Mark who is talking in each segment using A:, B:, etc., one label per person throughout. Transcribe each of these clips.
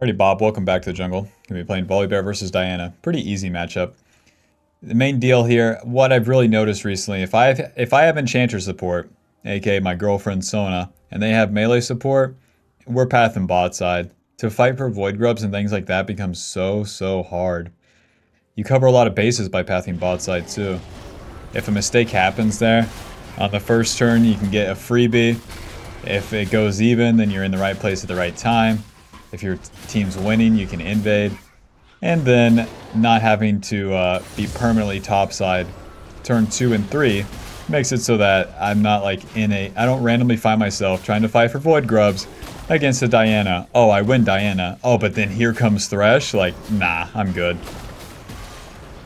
A: Alrighty, Bob, welcome back to the jungle. Gonna be playing Volibear versus Diana. Pretty easy matchup. The main deal here, what I've really noticed recently, if I have, if I have Enchanter support, aka my girlfriend Sona, and they have melee support, we're pathing bot side. To fight for Void Grubs and things like that becomes so, so hard. You cover a lot of bases by pathing bot side too. If a mistake happens there, on the first turn you can get a freebie. If it goes even, then you're in the right place at the right time. If your team's winning, you can invade. And then not having to uh, be permanently topside turn two and three makes it so that I'm not like in a, I don't randomly find myself trying to fight for Void Grubs against a Diana. Oh, I win Diana. Oh, but then here comes Thresh. Like, nah, I'm good.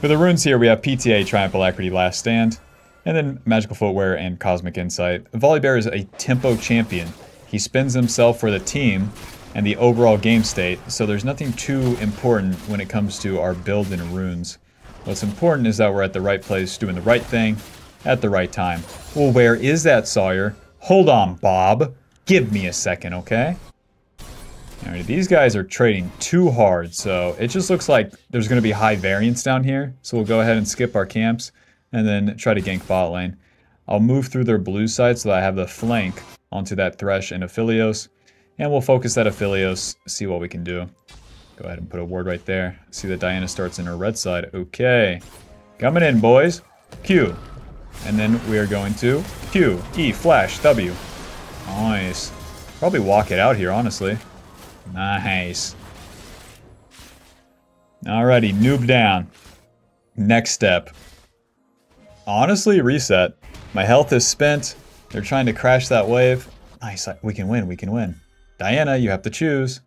A: For the runes here, we have PTA, Triumph Alacrity, Last Stand, and then Magical Footwear and Cosmic Insight. Volibear is a tempo champion. He spins himself for the team, and the overall game state, so there's nothing too important when it comes to our build and runes. What's important is that we're at the right place, doing the right thing, at the right time. Well, where is that, Sawyer? Hold on, Bob. Give me a second, okay? Alright, these guys are trading too hard, so it just looks like there's going to be high variance down here. So we'll go ahead and skip our camps, and then try to gank bot lane. I'll move through their blue side so that I have the flank onto that Thresh and Aphelios. And we'll focus that Aphelios, see what we can do. Go ahead and put a ward right there. See that Diana starts in her red side. Okay. Coming in, boys. Q. And then we are going to Q, E, flash, W. Nice. Probably walk it out here, honestly. Nice. Alrighty, noob down. Next step. Honestly, reset. My health is spent. They're trying to crash that wave. Nice, we can win, we can win. Diana, you have to choose.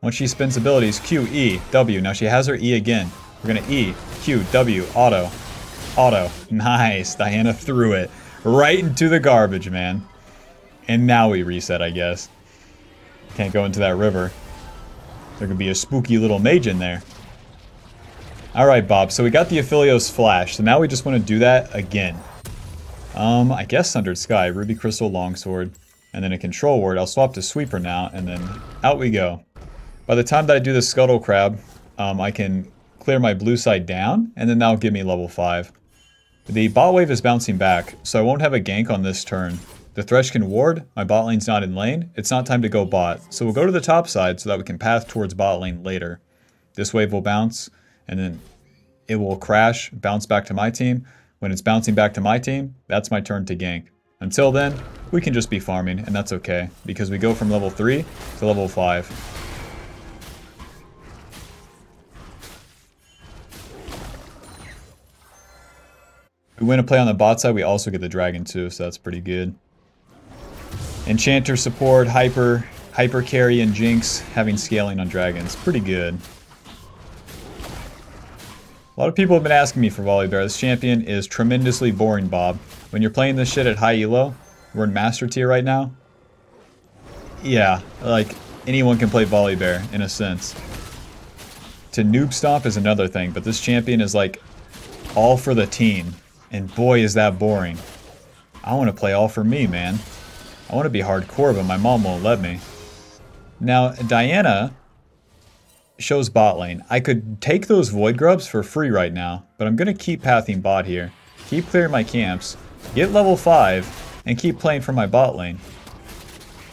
A: Once she spins abilities, Q, E, W. Now she has her E again. We're gonna E, Q, W, auto. Auto. Nice. Diana threw it right into the garbage, man. And now we reset, I guess. Can't go into that river. There could be a spooky little mage in there. Alright, Bob. So we got the Aphelios Flash. So now we just want to do that again. Um, I guess Sundered Sky. Ruby Crystal Longsword and then a control ward. I'll swap to sweeper now, and then out we go. By the time that I do the scuttle crab, um, I can clear my blue side down, and then that'll give me level 5. The bot wave is bouncing back, so I won't have a gank on this turn. The Thresh can ward, my bot lane's not in lane, it's not time to go bot, so we'll go to the top side so that we can path towards bot lane later. This wave will bounce, and then it will crash, bounce back to my team. When it's bouncing back to my team, that's my turn to gank. Until then, we can just be farming, and that's okay, because we go from level 3 to level 5. we win a play on the bot side, we also get the dragon too, so that's pretty good. Enchanter support, hyper, hyper carry, and jinx having scaling on dragons. Pretty good. A lot of people have been asking me for Volibear. This champion is tremendously boring, Bob. When you're playing this shit at high elo, we're in master tier right now. Yeah, like anyone can play Volibear in a sense. To noob stomp is another thing, but this champion is like all for the team. And boy is that boring. I want to play all for me, man. I want to be hardcore, but my mom won't let me. Now, Diana shows bot lane. I could take those Void Grubs for free right now, but I'm going to keep pathing bot here. Keep clearing my camps, get level 5, and keep playing for my bot lane.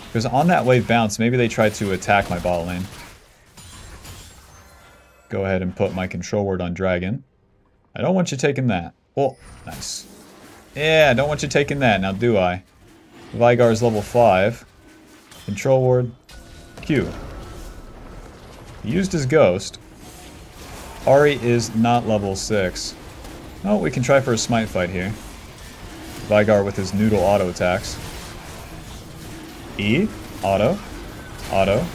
A: Because on that wave bounce, maybe they try to attack my bot lane. Go ahead and put my control ward on Dragon. I don't want you taking that. Oh, nice. Yeah, I don't want you taking that, now do I? Veigar's level 5. Control ward. Q. He used his ghost. Ahri is not level 6. Oh, we can try for a smite fight here. Veigar with his noodle auto attacks. E. Auto. Auto.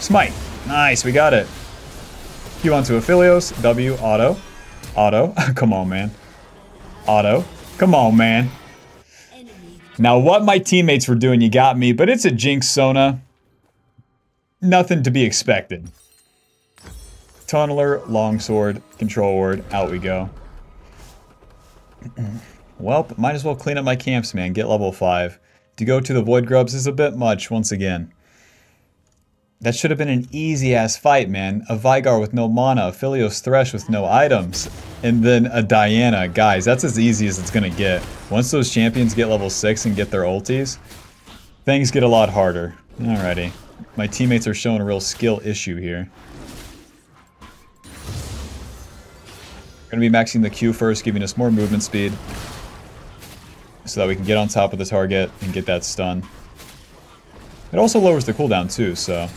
A: Smite. Nice, we got it. Q onto Aphelios. W. Auto. Auto. Come on, man. Auto. Come on, man. Now, what my teammates were doing, you got me, but it's a Jinx Sona. Nothing to be expected. Tunneler, Longsword, Control Ward, out we go. well, might as well clean up my camps, man. Get level 5. To go to the Void Grubs is a bit much, once again. That should have been an easy ass fight, man. A Veigar with no mana, Aphelios Thresh with no items, and then a Diana. Guys, that's as easy as it's gonna get. Once those champions get level 6 and get their ultis, things get a lot harder. Alrighty. My teammates are showing a real skill issue here. To be maxing the Q first, giving us more movement speed. So that we can get on top of the target and get that stun. It also lowers the cooldown too, so...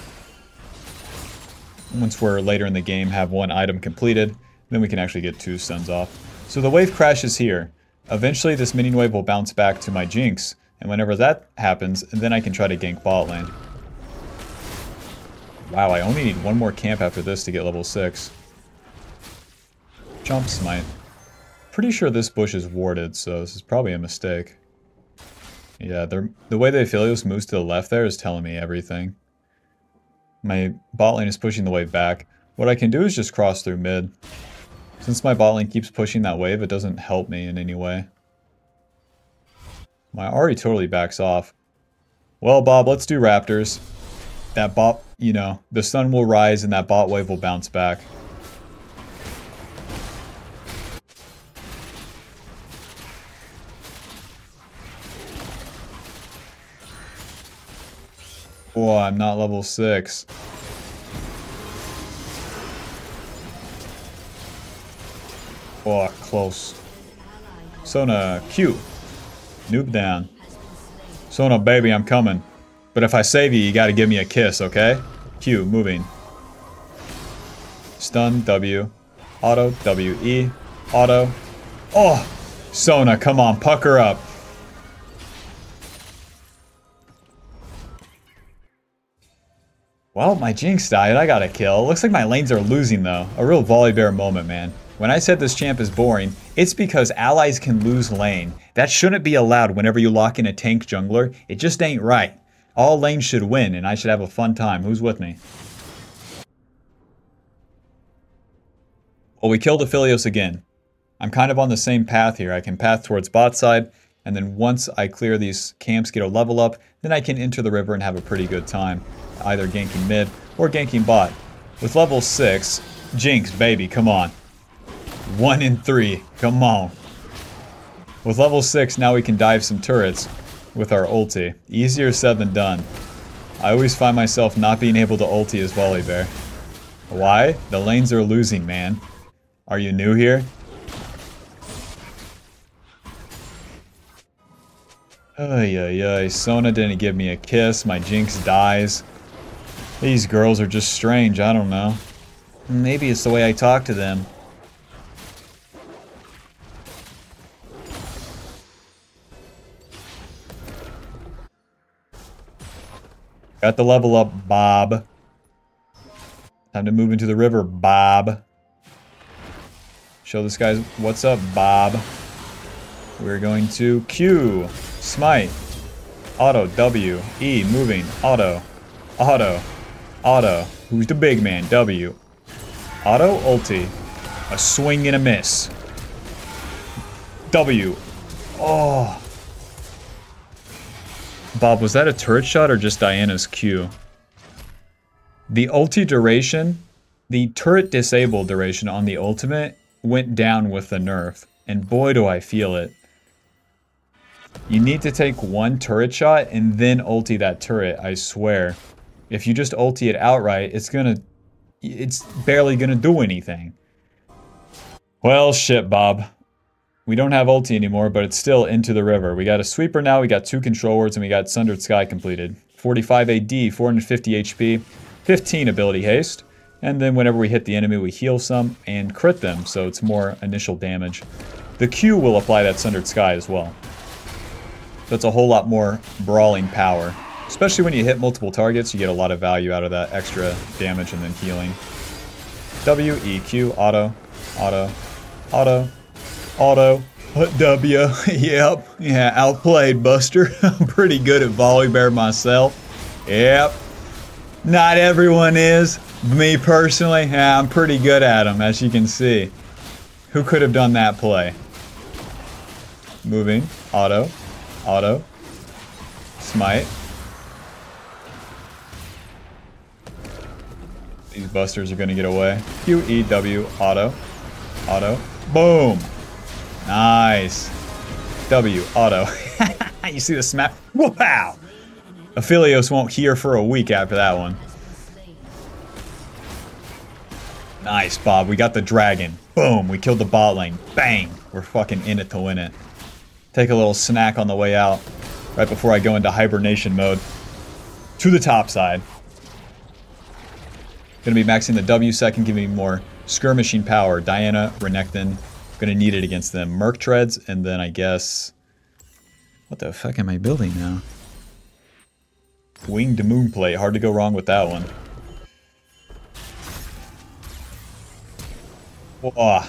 A: Once we're later in the game, have one item completed, then we can actually get two stuns off. So the wave crashes here. Eventually this minion wave will bounce back to my Jinx, and whenever that happens, then I can try to gank bot lane. Wow, I only need one more camp after this to get level 6. Jump Smite. Pretty sure this bush is warded, so this is probably a mistake. Yeah, the way the Aphelios moves to the left there is telling me everything. My bot lane is pushing the wave back. What I can do is just cross through mid. Since my bot lane keeps pushing that wave, it doesn't help me in any way. My Ahri totally backs off. Well, Bob, let's do Raptors. That bot, you know, the sun will rise and that bot wave will bounce back. Oh, I'm not level 6. Oh, close. Sona, Q. Noob down. Sona, baby, I'm coming. But if I save you, you gotta give me a kiss, okay? Q, moving. Stun, W. Auto, W, E. Auto. Oh! Sona, come on, pucker up. Well, my Jinx died. I got a kill. Looks like my lanes are losing, though. A real Volibear moment, man. When I said this champ is boring, it's because allies can lose lane. That shouldn't be allowed whenever you lock in a tank jungler. It just ain't right. All lanes should win, and I should have a fun time. Who's with me? Well, we killed Aphelios again. I'm kind of on the same path here. I can path towards bot side, and then once I clear these camps, get a level up, then I can enter the river and have a pretty good time either ganking mid or ganking bot. With level 6, Jinx, baby, come on. 1 in 3, come on. With level 6, now we can dive some turrets with our ulti. Easier said than done. I always find myself not being able to ulti as Volibear. Why? The lanes are losing, man. Are you new here? Ay, ay, ay. Sona didn't give me a kiss. My Jinx dies. These girls are just strange, I don't know. Maybe it's the way I talk to them. Got the level up, Bob. Time to move into the river, Bob. Show this guy what's up, Bob. We're going to Q, Smite, Auto, W, E, moving, Auto, Auto, Auto. Who's the big man? W. Auto, ulti. A swing and a miss. W. Oh. Bob, was that a turret shot or just Diana's Q? The ulti duration, the turret disable duration on the ultimate went down with the nerf. And boy do I feel it. You need to take one turret shot and then ulti that turret, I swear. If you just ulti it outright, it's gonna... It's barely gonna do anything. Well, shit, Bob. We don't have ulti anymore, but it's still into the river. We got a sweeper now, we got two control wards, and we got Sundered Sky completed. 45 AD, 450 HP, 15 ability haste, and then whenever we hit the enemy, we heal some and crit them, so it's more initial damage. The Q will apply that Sundered Sky as well. That's a whole lot more brawling power. Especially when you hit multiple targets, you get a lot of value out of that extra damage and then healing. W, E, Q, auto, auto, auto, auto, W, yep, yeah, outplayed Buster. I'm pretty good at Volibear myself. Yep. Not everyone is. Me personally, yeah, I'm pretty good at them, as you can see. Who could have done that play? Moving, auto, auto, smite, These busters are going to get away. Q, E, W, auto. Auto. Boom. Nice. W, auto. you see the smack? Wow. Aphelios won't hear for a week after that one. Nice, Bob. We got the dragon. Boom. We killed the bot lane. Bang. We're fucking in it to win it. Take a little snack on the way out. Right before I go into hibernation mode. To the top side. Gonna be maxing the W second, giving me more skirmishing power. Diana, Renekton. Gonna need it against them. Merc Treads, and then I guess... What the fuck am I building now? Winged Moonplate. Hard to go wrong with that one. Whoa.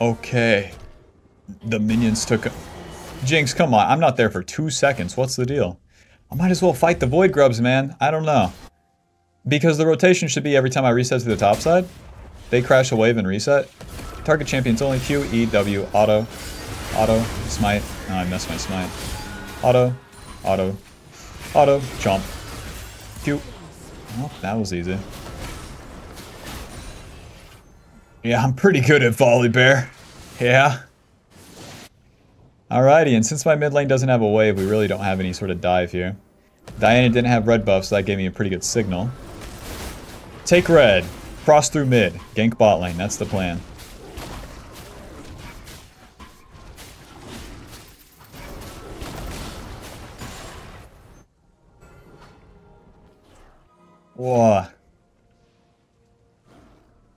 A: Okay. The minions took... Jinx, come on. I'm not there for two seconds. What's the deal? I might as well fight the Void Grubs, man. I don't know. Because the rotation should be every time I reset to the top side. They crash a wave and reset. Target champions only Q, E, W, auto. Auto, smite. Oh, I missed my smite. Auto, auto, auto, chomp. Q. Oh, that was easy. Yeah, I'm pretty good at Volibear. Yeah. Alrighty, and since my mid lane doesn't have a wave, we really don't have any sort of dive here. Diana didn't have red buff, so that gave me a pretty good signal. Take red. Cross through mid. Gank bot lane. That's the plan. Whoa.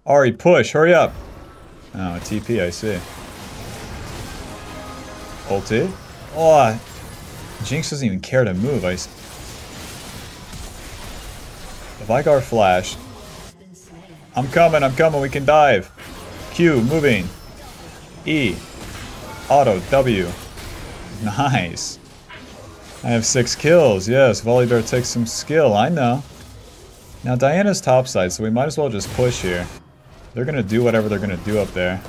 A: Ahri, push. Hurry up. Oh, a TP, I see. Ulti. Oh, Jinx doesn't even care to move. I. Veigar flash. I'm coming, I'm coming, we can dive. Q, moving. E. Auto, W. Nice. I have six kills, yes. Volibear takes some skill, I know. Now Diana's topside, so we might as well just push here. They're gonna do whatever they're gonna do up there.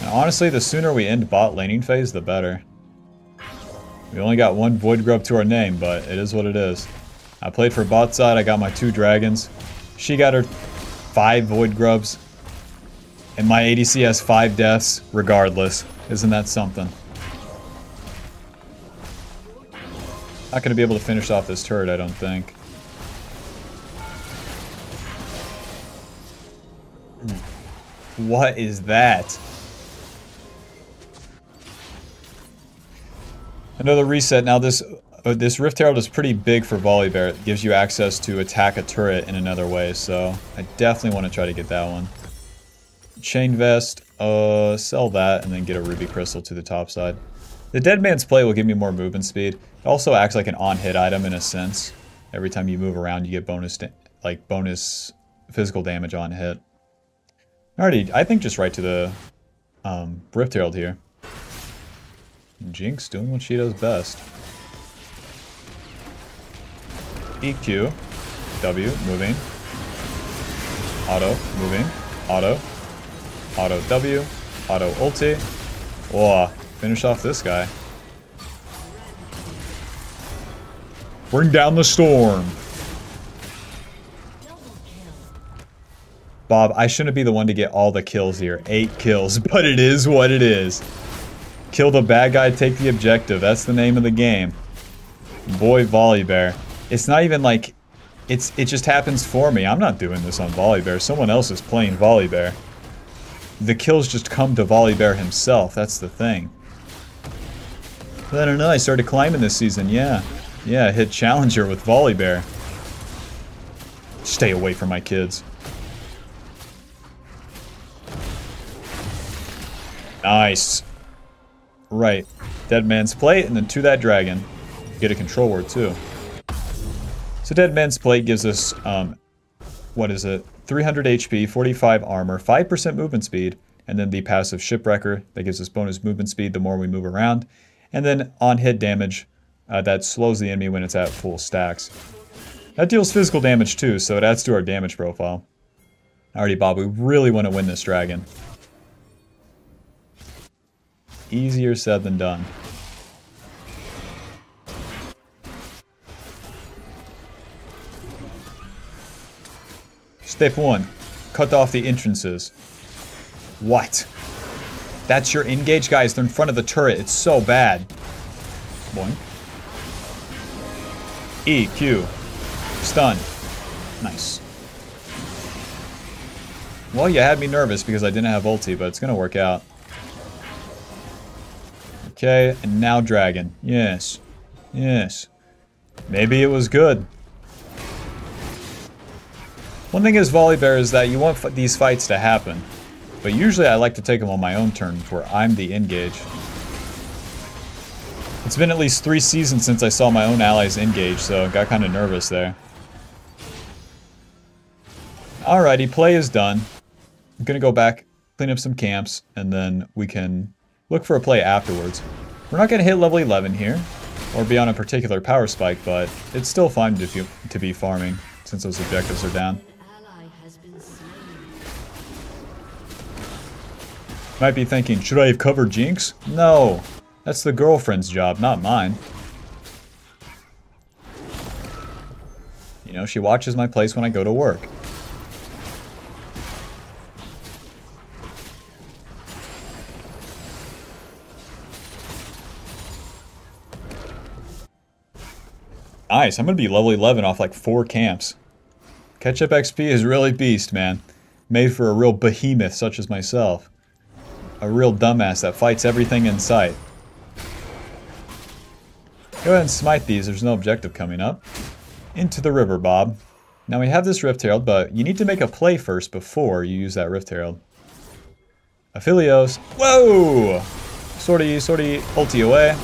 A: And honestly, the sooner we end bot laning phase, the better. We only got one Void Grub to our name, but it is what it is. I played for bot side, I got my two dragons. She got her five Void Grubs. And my ADC has five deaths, regardless. Isn't that something? Not gonna be able to finish off this turret, I don't think. What is that? Another reset. Now this this Rift Herald is pretty big for Volibear. It gives you access to attack a turret in another way, so I definitely want to try to get that one. Chain Vest, uh, sell that, and then get a Ruby Crystal to the top side. The Dead Man's Plate will give me more movement speed. It also acts like an on-hit item in a sense. Every time you move around, you get bonus, like, bonus physical damage on hit. Alrighty, I think just right to the um, Rift Herald here. Jinx doing what she does best. EQ. W, moving. Auto, moving. Auto. Auto W. Auto ulti. Whoa, finish off this guy. Bring down the storm. Bob, I shouldn't be the one to get all the kills here. Eight kills, but it is what it is. Kill the bad guy, take the objective. That's the name of the game. Boy, Volibear. It's not even like... It's It just happens for me. I'm not doing this on Volibear. Someone else is playing Volibear. The kills just come to Volibear himself. That's the thing. I don't know. I started climbing this season. Yeah. Yeah, hit Challenger with Volibear. Stay away from my kids. Nice. Right. Dead Man's Plate, and then to that dragon. Get a control ward, too. So Dead Man's Plate gives us, um, what is it? 300 HP, 45 armor, 5% movement speed, and then the passive Shipwrecker that gives us bonus movement speed the more we move around. And then on hit damage, uh, that slows the enemy when it's at full stacks. That deals physical damage too, so it adds to our damage profile. Alrighty, Bob, we really want to win this dragon. Easier said than done. Step one, cut off the entrances. What? That's your engage? Guys, they're in front of the turret. It's so bad. Boing. E, Q. Stun. Nice. Well, you had me nervous because I didn't have ulti, but it's going to work out. Okay, and now dragon. Yes. Yes. Maybe it was good. One thing is Volibear is that you want these fights to happen. But usually I like to take them on my own terms where I'm the engage. It's been at least three seasons since I saw my own allies engage, so I got kind of nervous there. Alrighty, play is done. I'm gonna go back, clean up some camps, and then we can look for a play afterwards. We're not gonna hit level 11 here, or be on a particular power spike, but it's still fine to, to be farming, since those objectives are down. Might be thinking, should I have covered Jinx? No, that's the girlfriend's job, not mine. You know, she watches my place when I go to work. Nice, I'm gonna be level 11 off like four camps. Catch-up XP is really beast, man. Made for a real behemoth such as myself. A real dumbass that fights everything in sight. Go ahead and smite these, there's no objective coming up. Into the river, Bob. Now we have this Rift Herald, but you need to make a play first before you use that Rift Herald. Aphelios. Whoa! Sorty, sorty, ulti away.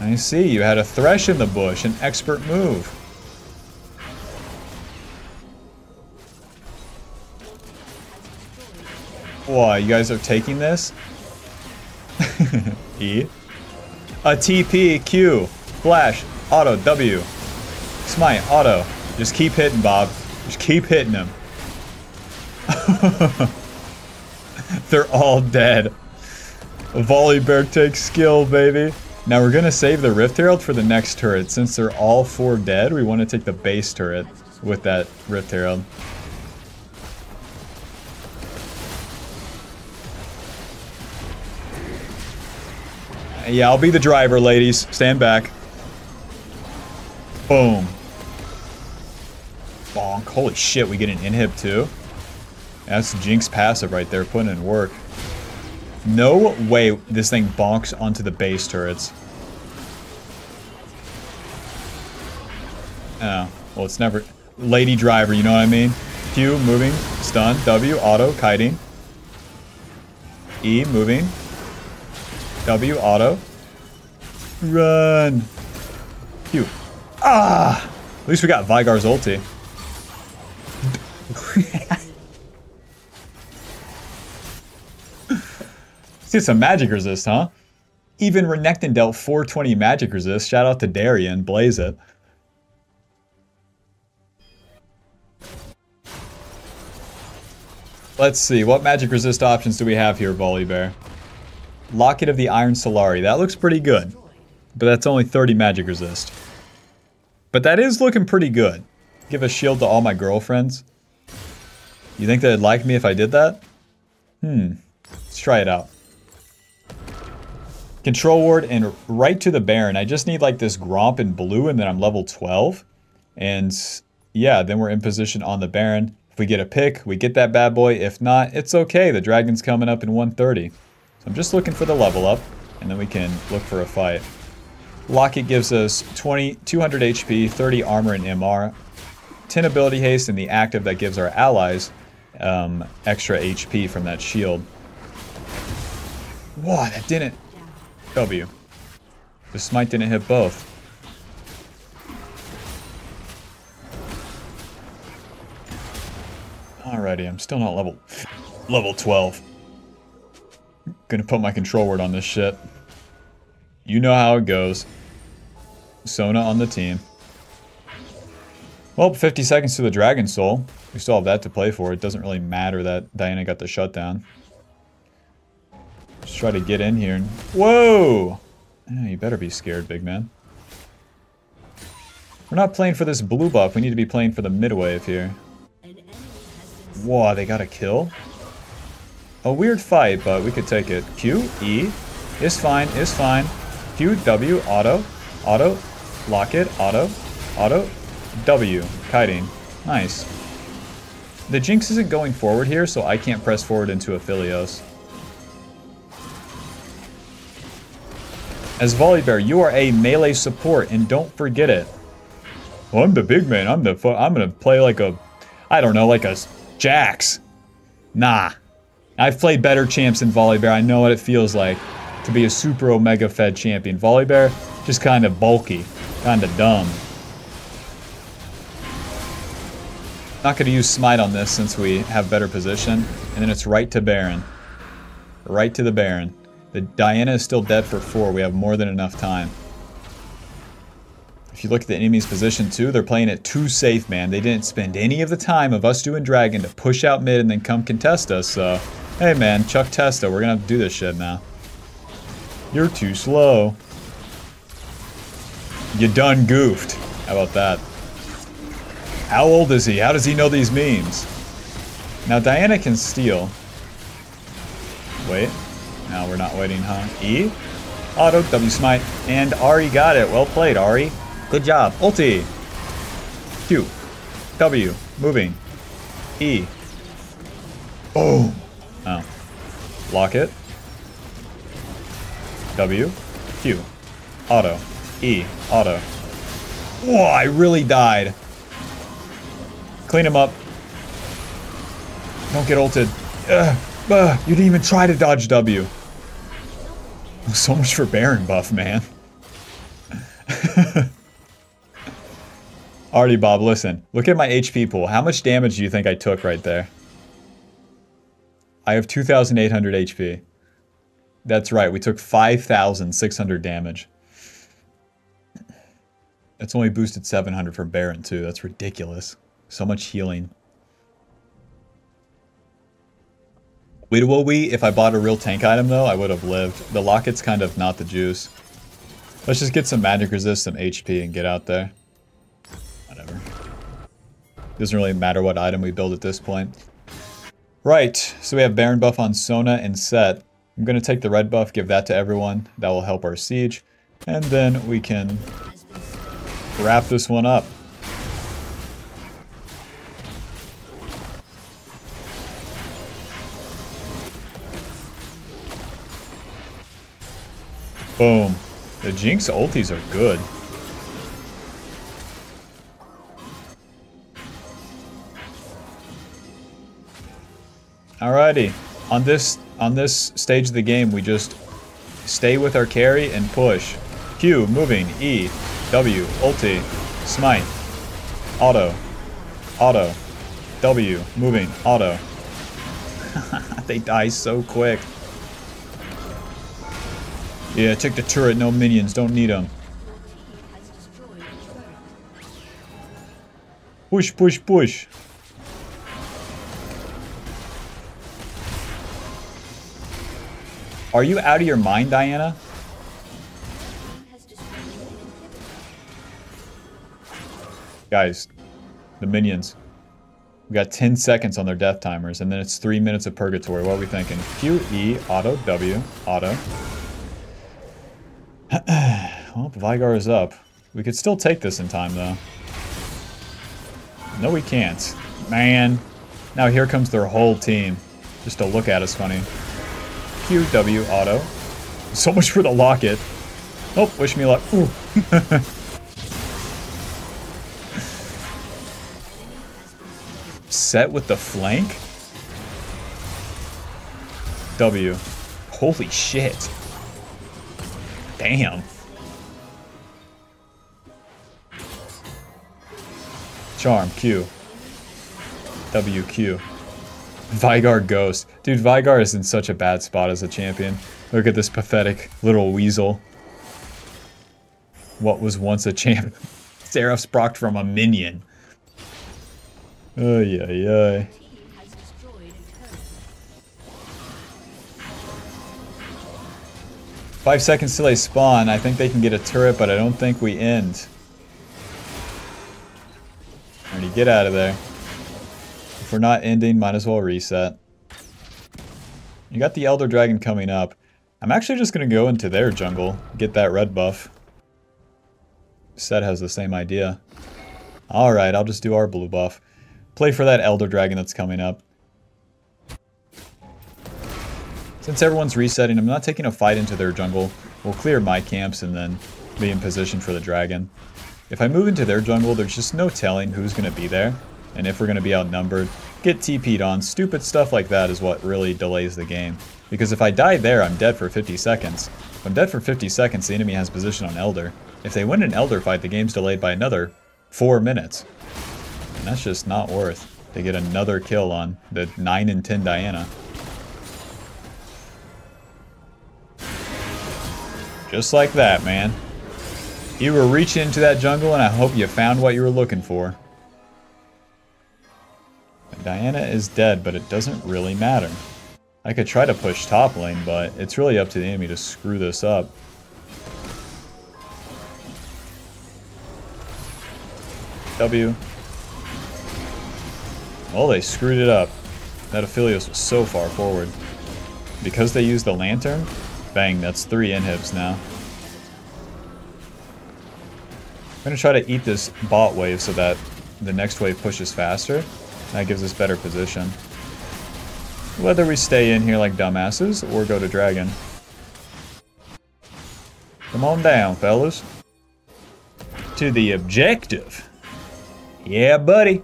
A: I see, you had a Thresh in the bush, an expert move. Why, you guys are taking this? e. A TP, Q, Flash, Auto, W. Smite, Auto. Just keep hitting, Bob. Just keep hitting them. They're all dead. Volibear takes skill, baby. Now we're gonna save the Rift Herald for the next turret. Since they're all four dead, we want to take the base turret with that Rift Herald. Yeah, I'll be the driver, ladies. Stand back. Boom. Bonk. Holy shit, we get an inhib too? That's Jinx passive right there, putting in work. No way this thing bonks onto the base turrets. Oh, well it's never... Lady driver, you know what I mean? Q, moving, stun, W, auto, kiting. E, moving, W auto. Run. Q. Ah! At least we got Veigar's ulti. See some magic resist, huh? Even Renekton dealt 420 magic resist. Shout out to Darian. Blaze it. Let's see. What magic resist options do we have here, Volibear? Locket of the Iron Solari. That looks pretty good. But that's only 30 magic resist. But that is looking pretty good. Give a shield to all my girlfriends. You think they'd like me if I did that? Hmm. Let's try it out. Control ward and right to the Baron. I just need like this Gromp in blue and then I'm level 12. And yeah, then we're in position on the Baron. If we get a pick, we get that bad boy. If not, it's okay. The Dragon's coming up in 130. So I'm just looking for the level up, and then we can look for a fight. Locket gives us 20, 200 HP, 30 armor and MR, 10 ability haste, and the active that gives our allies um, extra HP from that shield. Whoa, that didn't... W. The smite didn't hit both. Alrighty, I'm still not level level 12. Gonna put my control ward on this shit. You know how it goes. Sona on the team. Well, 50 seconds to the Dragon Soul. We still have that to play for. It doesn't really matter that Diana got the shutdown. Just try to get in here. And... Whoa! Eh, you better be scared, big man. We're not playing for this blue buff. We need to be playing for the mid wave here. Whoa, they got a kill? A weird fight, but we could take it. Q, E, is fine, is fine. Q, W, auto, auto, lock it, auto, auto, W, kiting. Nice. The Jinx isn't going forward here, so I can't press forward into Aphelios. As Volibear, you are a melee support, and don't forget it. I'm the big man. I'm the. I'm gonna play like a, I don't know, like a Jax. Nah. I've played better champs than Volibear. I know what it feels like to be a super omega fed champion. Volibear, just kind of bulky, kind of dumb. Not going to use Smite on this since we have better position. And then it's right to Baron. Right to the Baron. The Diana is still dead for 4. We have more than enough time. If you look at the enemy's position too, they're playing it too safe, man. They didn't spend any of the time of us doing Dragon to push out mid and then come contest us, so... Hey man, Chuck Testa, we're gonna do this shit now. You're too slow. You done goofed. How about that? How old is he? How does he know these memes? Now Diana can steal. Wait. Now we're not waiting, huh? E? Auto, W smite, and Ahri got it. Well played, Ahri. Good job. Ulti. Q. W. Moving. E. Boom. Oh. Lock it. W. Q. Auto. E. Auto. Whoa, I really died. Clean him up. Don't get ulted. Ugh, ugh, you didn't even try to dodge W. So much for Baron buff, man. Artie Bob, listen. Look at my HP pool. How much damage do you think I took right there? I have 2,800 HP. That's right, we took 5,600 damage. That's only boosted 700 for Baron too. That's ridiculous. So much healing. Wait, will we? If I bought a real tank item though, I would have lived. The locket's kind of not the juice. Let's just get some magic resist, some HP, and get out there. Whatever. Doesn't really matter what item we build at this point. Right, so we have Baron buff on Sona and Sett. I'm going to take the red buff, give that to everyone. That will help our siege. And then we can wrap this one up. Boom. The Jinx ultis are good. Alrighty. On this on this stage of the game, we just stay with our carry and push. Q, moving, E, W, ulti, smite, auto, auto, W, moving, auto. they die so quick. Yeah, check the turret, no minions, don't need them. Push, push, push. Are you out of your mind, Diana? Guys, the minions. We got 10 seconds on their death timers, and then it's 3 minutes of purgatory. What are we thinking? Q, E, auto, W, auto. well, Veigar is up. We could still take this in time, though. No, we can't. Man. Now here comes their whole team. Just to look at us funny. Q, W, auto. So much for the locket. Oh, wish me luck. Ooh. Sett with the flank? W. Holy shit. Damn. Charm, Q. W, Q. Veigar Ghost. Dude, Veigar is in such a bad spot as a champion. Look at this pathetic little weasel. What was once a champ. Seraph's procced from a minion. Ay, ay, ay. Five seconds till they spawn. I think they can get a turret, but I don't think we end. get out of there. We're not ending, might as well reset. You got the Elder Dragon coming up. I'm actually just going to go into their jungle, get that red buff. Sett has the same idea. Alright, I'll just do our blue buff. Play for that Elder Dragon that's coming up. Since everyone's resetting, I'm not taking a fight into their jungle. We'll clear my camps and then be in position for the dragon. If I move into their jungle, there's just no telling who's going to be there. And if we're going to be outnumbered, get TP'd on. Stupid stuff like that is what really delays the game. Because if I die there, I'm dead for 50 seconds. If I'm dead for 50 seconds, the enemy has position on Elder. If they win an Elder fight, the game's delayed by another 4 minutes. And that's just not worth. They get another kill on the 9 and 10 Diana. Just like that, man. You were reaching into that jungle and I hope you found what you were looking for. Diana is dead, but it doesn't really matter. I could try to push top lane, but it's really up to the enemy to screw this up. W. Well, they screwed it up. That Aphelios was so far forward. Because they used the Lantern, Bang, that's three inhibs now. I'm going to try to eat this bot wave so that the next wave pushes faster. That gives us better position. Whether we stay in here like dumbasses or go to dragon. Come on down, fellas. To the objective. Yeah, buddy.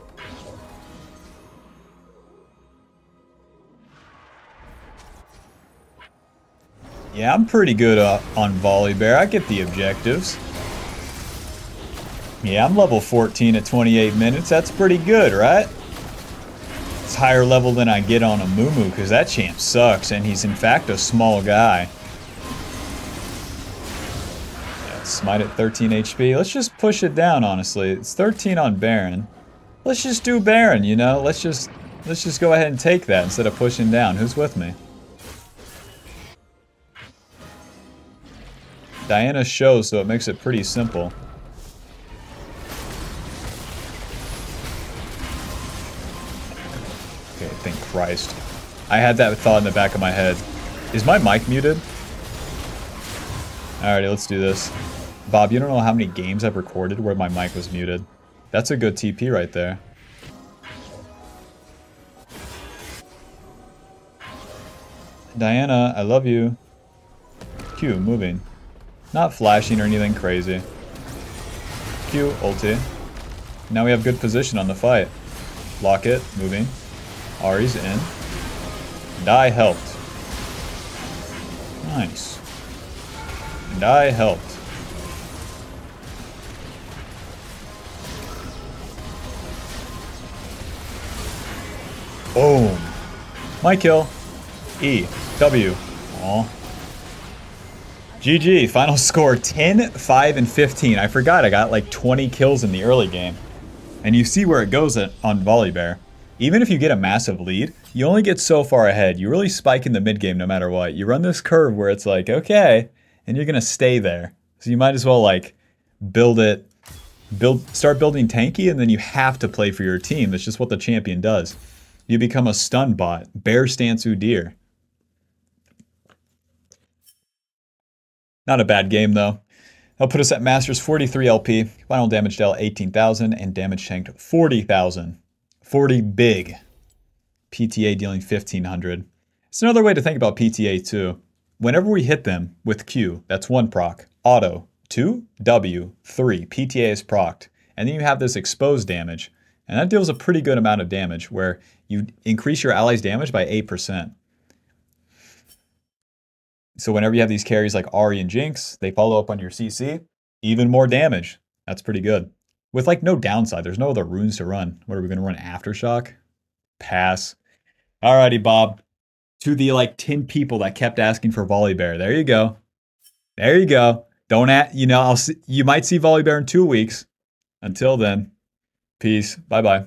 A: Yeah, I'm pretty good uh, on Volibear. I get the objectives. Yeah, I'm level 14 at 28 minutes. That's pretty good, right? Higher level than I get on Amumu because that champ sucks and he's in fact a small guy. Yeah, smite at 13 HP. Let's just push it down, honestly. It's 13 on Baron. Let's just do Baron, you know? Let's just let's just go ahead and take that instead of pushing down. Who's with me? Diana shows, so it makes it pretty simple. Christ. I had that thought in the back of my head. Is my mic muted? Alrighty, let's do this. Bob, you don't know how many games I've recorded where my mic was muted. That's a good TP right there. Diana, I love you. Q, moving. Not flashing or anything crazy. Q, ulti. Now we have good position on the fight. Lock it, moving. Ahri's in. I helped. Nice. And I helped. Boom. My kill. E. W. Aw. GG, final score 10, 5, and 15. I forgot I got like 20 kills in the early game. And you see where it goes on Volibear. Even if you get a massive lead, you only get so far ahead. You really spike in the mid game no matter what. You run this curve where it's like, okay, and you're gonna stay there. So you might as well like build it, build, start building tanky, and then you have to play for your team. That's just what the champion does. You become a stun bot, bear stance Udyr. Not a bad game, though. That'll put us at Masters 43 LP, final damage dealt 18,000, and damage tanked 40,000. 40 big. PTA dealing 1,500. It's another way to think about PTA, too. Whenever we hit them with Q, that's one proc. Auto, 2, W, 3. PTA is procced. And then you have this exposed damage. And that deals a pretty good amount of damage, where you increase your ally's damage by 8%. So whenever you have these carries like Ahri and Jinx, they follow up on your CC, even more damage. That's pretty good. With like no downside. There's no other runes to run. What are we going to run? Aftershock? Pass. Alrighty, Bob. To the like 10 people that kept asking for Volibear. There you go. There you go. Don't at you know, I'll see, you might see Volibear in two weeks. Until then, peace. Bye bye.